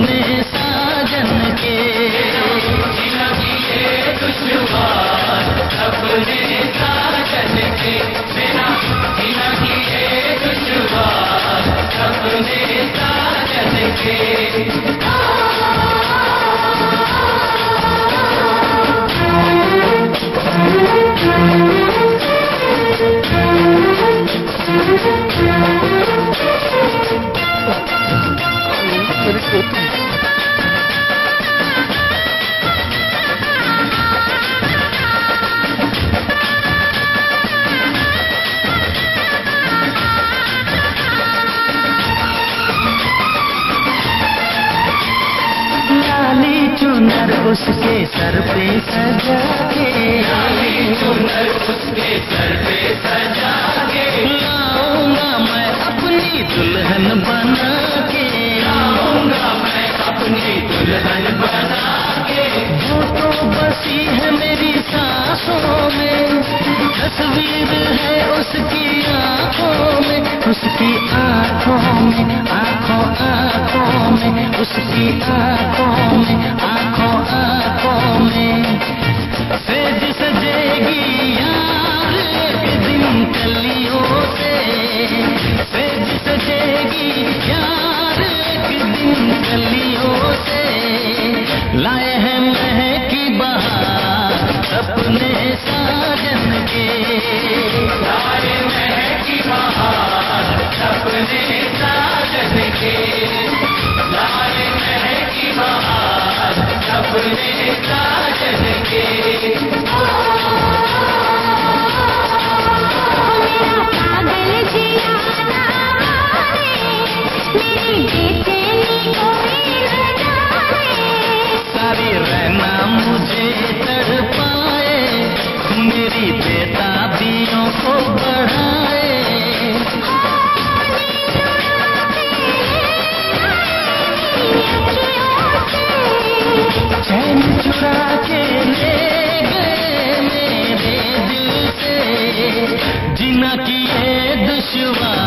में साजन के दुश्वार अपने साजन के बिना बिना अपने साजन के। चुनर उसके सर पे सजा के। चुनर उसके सर पे सजा के लाऊँगा मैं अपनी दुल्हन बना के लाऊँगा मैं अपनी दुल्हन बना के। जो तो बसी है मेरी सांसों में, तस्वीर है उसकी आँखों में, उसकी आँखों में, आँखों आँखों में, उसकी आँखों ना किए दुश्मन।